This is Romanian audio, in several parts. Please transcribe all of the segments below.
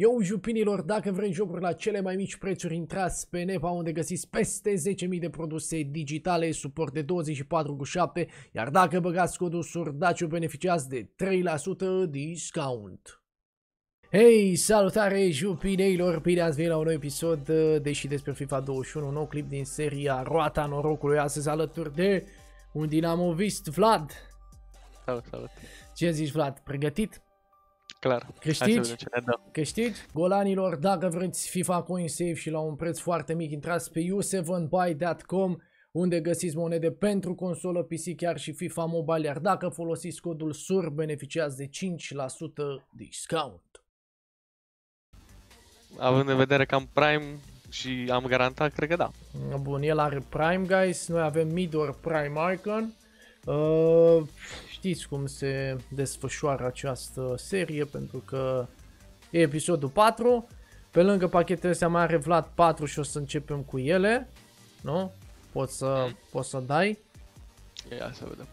Eu, jupinilor, dacă vrei jocuri la cele mai mici prețuri, intrați pe Nepa unde găsiți peste 10.000 de produse digitale, suport de 24 cu 7, iar dacă băgați codul surdaciu beneficiați de 3% discount. Hei, salutare jupineilor, bine ați venit la un nou episod, uh, deși despre FIFA 21, un nou clip din seria Roata Norocului, astăzi alături de un dinamovist, Vlad. Salut, salut. Ce zici, Vlad, pregătit? Clar. Câștigi? Ce ne dă. Câștigi? Golanilor, dacă vreți FIFA Coin Save și la un preț foarte mic, intrați pe u7buy.com unde găsiți monede pentru consolă, PC, chiar și FIFA Mobile, iar dacă folosiți codul SUR, beneficiați de 5% discount. Având în vedere că am Prime și am garantat, cred că da. Bun, el are Prime, guys, noi avem Midor Prime Icon. Uh, știți cum se desfășoară această serie, pentru că e episodul 4. Pe lângă pachetele astea mai are Vlad 4 și o să începem cu ele. Nu? Poți să, Mm. poți să dai. Ia să vedem.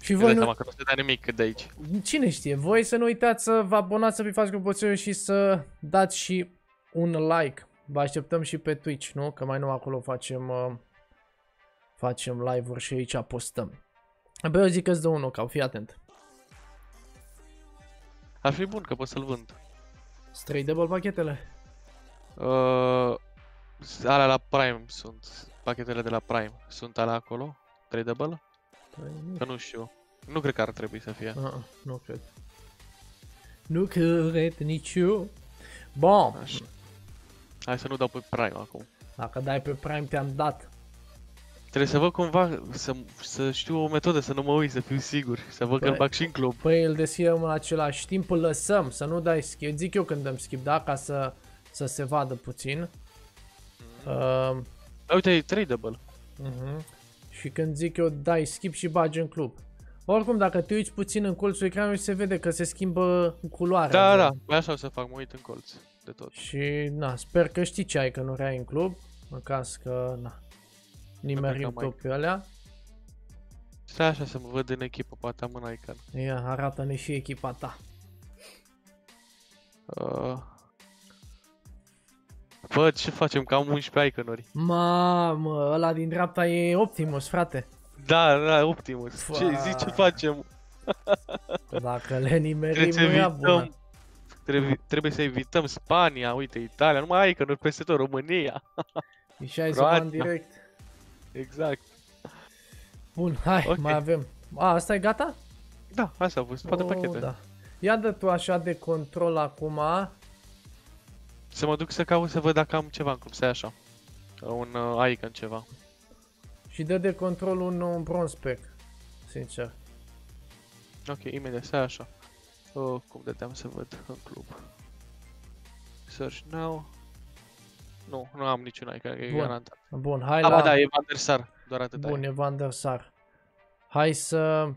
Și Îți voi dai nu... seama că nu se dă nimic de aici. Cine știe, voi să nu uitați să vă abonați să fiți clopoțelul și să dați și un like. Vă așteptăm și pe Twitch, nu? Că mai nou acolo facem uh, facem live-uri și aici postăm. Bă, eu zic că îți dă unul, ca fii atent. Ar fi bun că pot să-l vând. Straight double pachetele. Uh, alea la Prime sunt. Pachetele de la Prime. Sunt alea acolo? Tradable? Păi, nu, Că nu știu. Nu cred că ar trebui să fie. uh, nu cred. Nu cred nici eu. Bun, Așa. Hai să nu dau pe Prime acum. dacă dai pe Prime te-am dat. Trebuie să văd cumva, să, să știu o metodă, să nu mă uit, să fiu sigur. Să văd că Băi. îl bag și în club. Păi îl deschidem în același timp, îl lăsăm, să nu dai skip. Zic eu când dăm skip, da? Ca să, să se vadă puțin. Uh, Uite, e tradable. uh Și când zic eu dai skip și bagi în club. Oricum, dacă te uiți puțin în colțul ecranului, se vede că se schimbă culoarea. Da, de- da, păi așa o să fac, mă uit în colț. De tot. Și, na, sper că știi ce ai, că nu ai în club. În caz că, na, nimerim cred că mai- tot pe alea. Stai așa să mă văd în echipă, poate am în icon. Ia, arată-ne și echipa ta. Uh... Bă, ce facem? Că am 11 iconuri. Mamă, ăla din dreapta e Optimus, frate. Da, da, Optimus. Ce, Fa- zi ce facem? Dacă le nimerim, Trebuie să nu e bună. evităm... Trebuie, trebuie să evităm Spania, uite, Italia, numai iconuri peste tot, România. E 60 bani Croația. direct. Exact. Bun, hai, Ok. mai avem. A, asta e gata? Da, asta a fost, toate pachete. Da. Ia dă tu așa de control acum. Să mă duc să caut să văd dacă am ceva în club, să așa. Un uh, icon ceva. Și dă de control un, un bronze pack. Sincer. Ok, imediat, stai așa. Oh, cum dădeam să văd în club. Search now. Nu, nu am niciun icon, e Bun. garantat. Bun, hai Da, la... ba da, e Van der Sar, doar atât Bun, e Van der Sar. Hai să,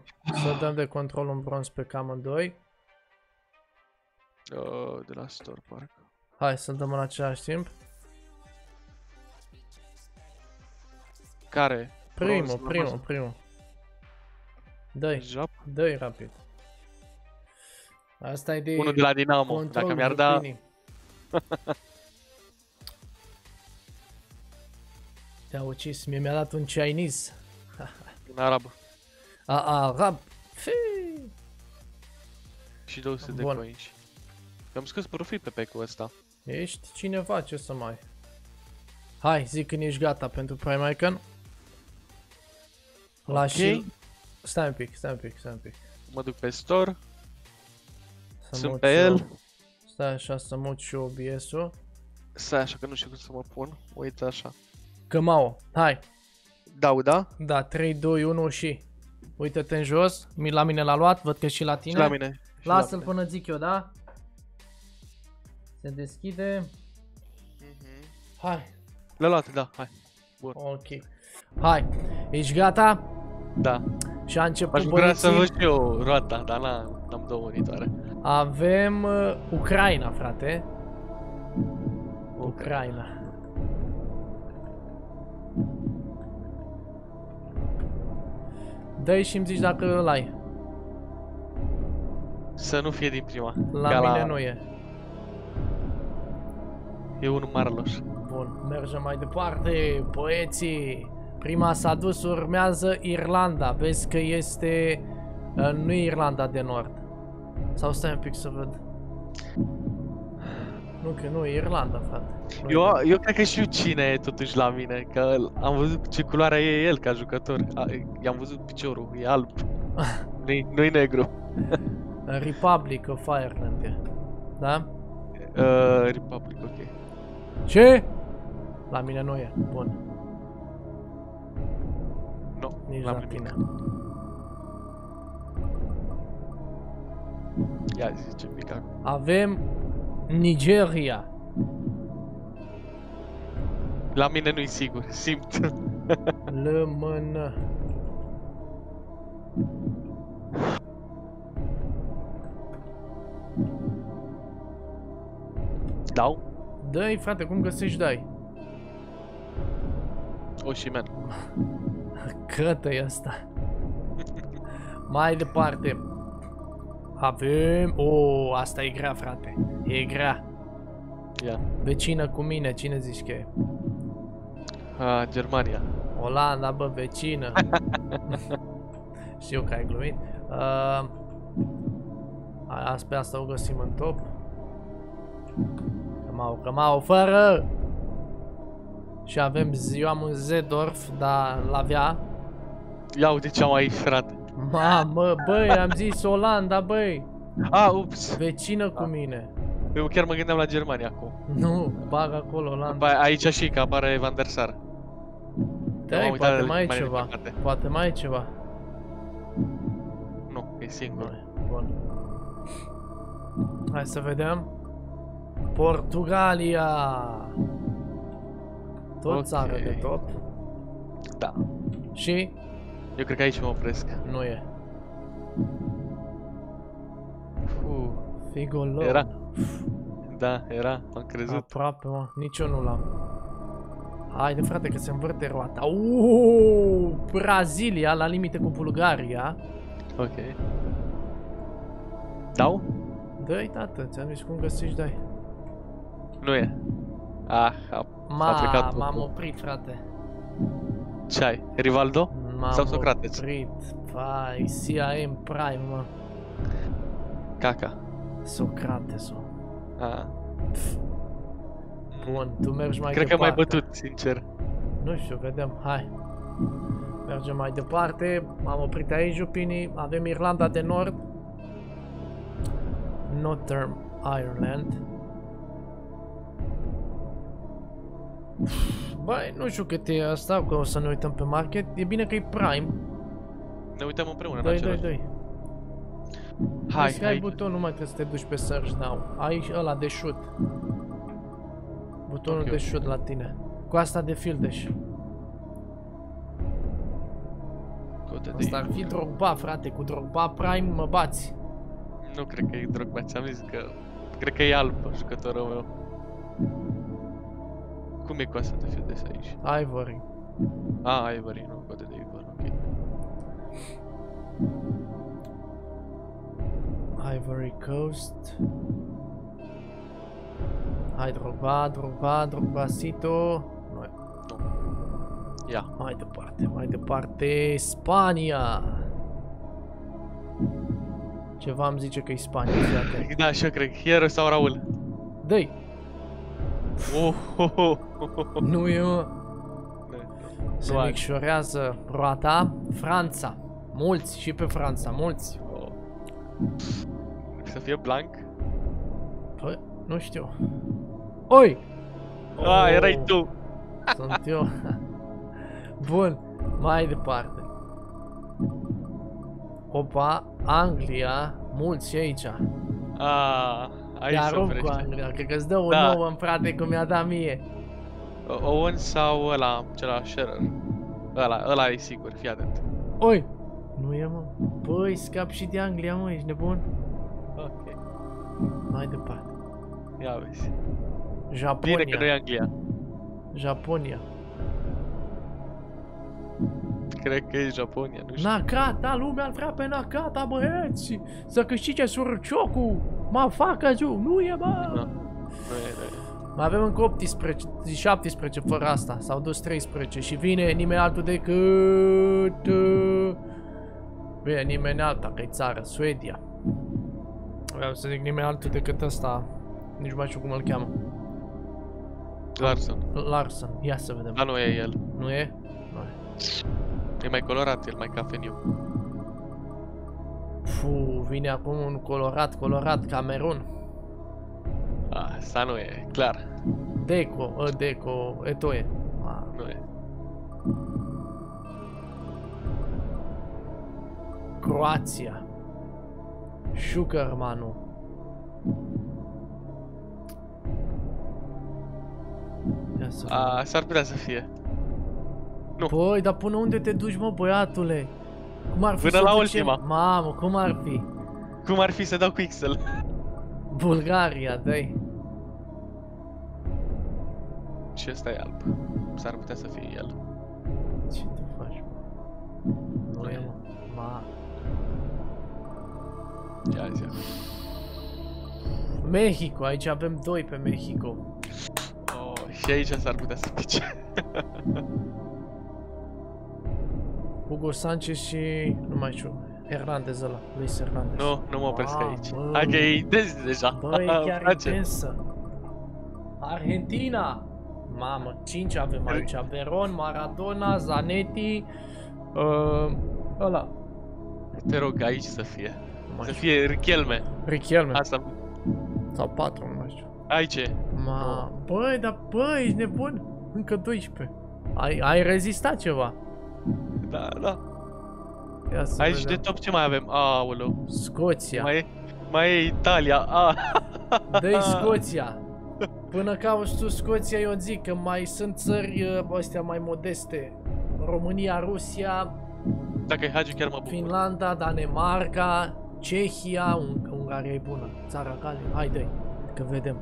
să dăm de control un bronze pe amândoi. Uh, de la store, parcă. Hai să dăm în același timp. Care? Primul, Bronze, la primul, masă. primul. Dă-i, Jap? dă-i rapid. Asta e de Unul de la Dinamo, control dacă mi-ar da... Te-a ucis, mie mi-a dat un Chinese. în arab. A, arab. Fii. Și 200 de Bun. coins. Eu am scos profit pe pack-ul ăsta. Ești cineva, ce să mai... Hai, zic când ești gata pentru Prime Icon. La Ok. și... Stai un pic, stai un pic, stai un pic. Mă duc pe store, Să sunt mut pe și eu- el. Stai așa să mut și eu OBS-ul. Stai așa că nu știu cum să mă pun. Uite așa. Cămau, hai. Dau, da? Da, 3, 2, 1 și... Uită-te în jos, mi la mine l-a luat, văd că și la Și tine. la mine. și la Lasă-l mine. până zic eu, da? Se deschide. Mhm. Hai, Le-a luat, da, hai. ok. Hai, ești gata? Da. Și a început Aș vrea să băieții. văd și eu roata, dar n-am, n-am două monitoare. Avem uh, Ucraina, frate. Ucraina. Dă-i și îmi zici dacă îl ai. Să nu fie din prima. La Ca mine nu e. E unul marloș. Bun, mergem mai departe, poeții. Prima s-a dus, urmează Irlanda. Vezi că este... Uh, nu e Irlanda de Nord. Sau stai un pic să văd. Nu, că nu, e Irlanda, frate. Nu Eu, e- eu cred că știu cine e totuși la mine, că am văzut ce culoare e el ca jucător. A, I-am văzut piciorul, e alb. Nu-i, nu-i negru. Republic of Ireland e. Da? Uh, Republic, ok. Ce? La mine nu e. Bun. Nu, Nici la la nimic. tine. Ia zice mic acum. Avem Nigeria. La mine nu-i sigur, simt. Lămână. Dau? Dă-i, frate, cum găsești dai? Oșimen. Cătă e asta. Mai departe. Avem... O, asta e grea, frate. E grea. Ia. Vecină cu mine, cine zici că e? A, Germania. Olanda, bă, vecină. Știu că ai glumit. Uh, a- azi pe asta o găsim în top. Cămau, cămau, fără! Și avem ziua în Zedorf, dar la avea. Ia uite ce am aici, frate. Mamă, băi, am zis Olanda, băi! A, ups. Vecină cu mine. Eu chiar mă gândeam la Germania acum. Nu, bag acolo Olanda. Ba, aici și că apare Van der Sar. Da, m-am uitat poate mai e mai ceva. departe. Poate mai e ceva. Nu, e Nu singur. e. Bun. Hai să vedem. Portugalia. Tot Ok. țară de top. Da. Și Eu cred că aici mă opresc. nu e. Uh, Figo lor. Era. da, era, am crezut. Aproape, mă. Nici eu nu l-am. Haide, frate, că se învârte roata. Uuu, Brazilia la limite cu Bulgaria. Ok. Dau? Dă-i, tată, ți-am zis cum găsești, dai. Nu e. Ah, a, Ma, plecat m-am totul. oprit, frate. ce ai? Rivaldo? M-am Sau Socrates? oprit. Vai, CIM Prime, mă. Caca. Socratesul. Ah. Bun, tu mergi mai Cred că departe. m-ai bătut, sincer. Nu știu, vedem, hai. Mergem mai departe. M-am oprit aici, Jupini. Avem Irlanda de Nord. Northern Ireland. Băi, nu știu cât e asta, că o să ne uităm pe market. E bine că e Prime. Ne uităm împreună în Doi, doi, același. doi. Hai, Vezi că ai hai. buton, nu mai trebuie să te duci pe search now. Ai ăla de shoot. Butonul Ok, de ok. shoot la tine. Cu asta de fildeș. Code de Asta ar fi Drogba, frate. Cu Drogba Prime mă bați. Nu cred că e Drogba, ți-am zis că... Cred că e alb jucătorul meu. Cum e cu asta de fiu de aici? Ivory. Ah, Ivory, nu, code de Ivory, ok. Ivory Coast. Hai Drogba, Drogba, Drogba Sito. Nu, Ia. mai departe, mai departe. Spania. Ceva îmi zice că e Spania, frate. Da, și eu cred. Hierro sau Raul? Dă-i! Oh, oh, oh, oh, oh. Nu e, mă. Ne. Se Doar. micșorează roata. Franța. Mulți, și pe Franța, mulți. Oh. Să fie blank? Păi, nu știu. Oi! Ah, erai Oh, tu! Sunt eu. Bun, mai departe. Opa, Anglia, mulți și aici. Ah, aici Te se arunc cu oprește. Anglia, cred că îți dă o Da. nouă în frate cum mi-a dat mie. O- Owen sau ăla, celălalt Shearer? Ăla, ăla e sigur, fii atent. Oi! Nu e, mă. Băi, scap și de Anglia, mă, ești nebun? Ok, Mai departe. ia vezi. Bine Japonia. că nu e Anglia. Japonia. Cred că e Japonia, nu știu. Nakata, lumea îl vrea pe Nakata, băieți! Să câștige surciocu! Mă facă zu, nu e, bă! Da. Nu e, nu e. Mai avem încă 18, 17 fără asta. S-au dus 13 și vine nimeni altul decât... uh, Bine, nimeni alta, că e țară, Suedia. Vreau să zic nimeni altul decât ăsta. Nici nu mai știu cum îl cheamă. Larson. Larson. Ia să vedem. Dar nu e el. Nu e? Nu e. E mai colorat, el mai cafeniu. Fu, vine acum un colorat, colorat, Camerun. Ah, asta nu e, clar. Deco, ă, Deco, Etoe. Ah, Nu e. Croația. Sugarmanu. Ia să vedem. A, s-ar putea să fie. nu. Băi, dar până unde te duci, mă, băiatule? Cum ar fi Până să la ducem- ultima. Mamă, cum ar fi? Cum ar fi să dau cu Excel? Bulgaria, dai. Și ăsta e alb. S-ar putea să fie el. Ce tu faci, mă? Nu e, mă. Ma. Ia zi. Mexico, aici avem doi pe Mexico. Oh, și aici s-ar putea să pice. Hugo Sanchez și... nu mai știu. Hernandez ăla, Luis Hernandez. nu, nu mă opresc Wow, aici. bă. Hai că e intens deja. Băi, Îmi chiar place. intensă. Argentina! Mamă, 5 avem aici. Veron, Maradona, Zanetti, uh, ăla. Te rog aici să fie. Nu mai Să știu. fie Richelme. Riquelme. Asta. Sau 4, nu mai știu. Aici e. Ma, băi, dar băi, ești nebun? Încă 12. Ai, ai rezistat ceva. Da, da. Ia să Aici de vedem. top ce mai avem? Aoleu. Scoția. Mai e, mai e Italia. Ah. Dă-i Scoția. Până cauți tu Scoția, eu zic că mai sunt țări uh, astea mai modeste. România, Rusia, Dacă e Hagi chiar mă bucur. Finlanda, Danemarca, Cehia, Un Ungaria e bună. Țara cale. Hai dă că vedem.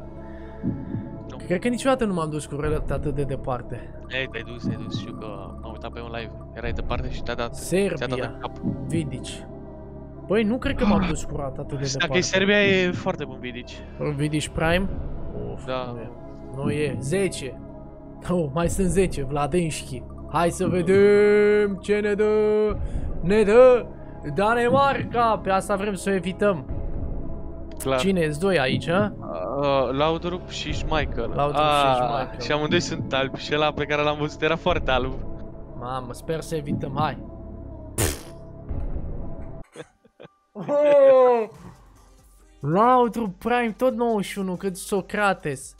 Nu. Cred că niciodată nu m-am dus cu relate atât de departe. Ei, te-ai dus, te-ai dus. Știu că m-am uitat pe un live. Erai departe și te-a dat. Ți-a dat Serbia, în cap. Vidici. Băi, nu cred că m-am dus cu rata atât de Dacă departe. e Serbia, e foarte bun Vidici. Vidici Prime? Uf, Da. Nu e. Nu e. 10. Oh, mai sunt 10. Vladenski. Hai să vedem ce ne dă. Ne dă Danemarca. Pe asta vrem să o evităm. Clar. Cine? Sunt doi aici, a? Uh, Laudrup și Schmeichel. Laudrup și Ah, Schmeichel. Și amândoi sunt albi și ăla pe care l-am văzut era foarte alb. Mamă, sper să evităm. Hai. oh! Laudrup Prime, tot 91, cât Socrates.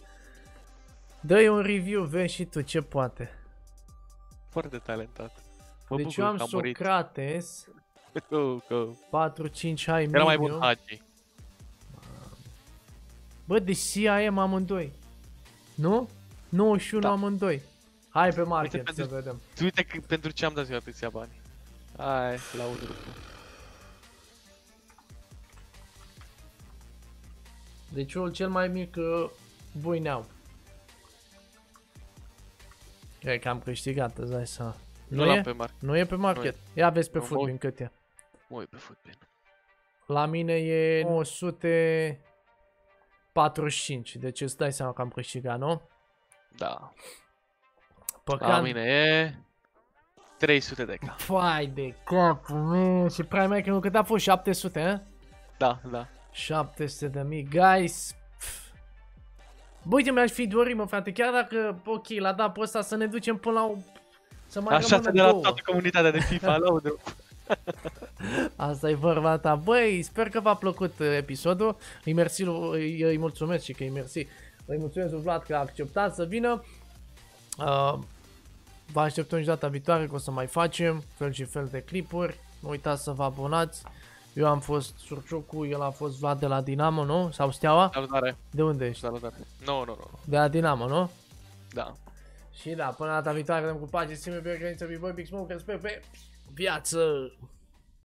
Dă-i un review, vezi și tu ce poate. Foarte talentat. Mă deci bucur eu am că a murit. Socrates, Că, că 4-5 hai era mai bun medium. Hagi. Bă, deci CIM amândoi. Nu? 91 Da. amândoi. Hai pe market Uite, să pentru- vedem. Tu uite că, pentru ce am dat eu atâția bani. Hai, Laudrup. Deci eu cel mai mic uh, Buineau. Cred că am câștigat, îți dai seama. Nu, Nu l-am e? pe marc. Nu e pe market. Ia vezi pe Nu, mă Footbin uit. cât e. Mă uit pe Footbin. La mine e 945. Deci îți dai seama că am câștigat, nu? Da. Păcat. La mine e 300 de cap. Fai de capul meu. Și prime că cât a fost? 700, eh? Da, da. 700 de mii, guys. Pff. Bă, uite, mi-aș fi dorit, mă, frate, chiar dacă, ok, la da pe ăsta să ne ducem până la o... Să mai Așa rămână de la două. toată comunitatea de FIFA, Laudrup. Asta e vorba ta. Băi, sper că v-a plăcut uh, episodul. Îi, mersi, lui- îi, îi mulțumesc și că îi mersi. Îi mulțumesc lui Vlad că a acceptat să vină. Uh, vă așteptăm și data viitoare că o să mai facem fel și fel de clipuri. Nu uitați să vă abonați. Eu am fost Surciucu, el a fost Vlad de la Dinamo, nu? Sau Steaua? Salutare, De unde ești? salutare. Nu, nu, nu. De la Dinamo, nu? Da. Și da, până data viitoare dăm cu pace, Simi pe graniță, Big Boy, Big Smoke, sper pe 不要走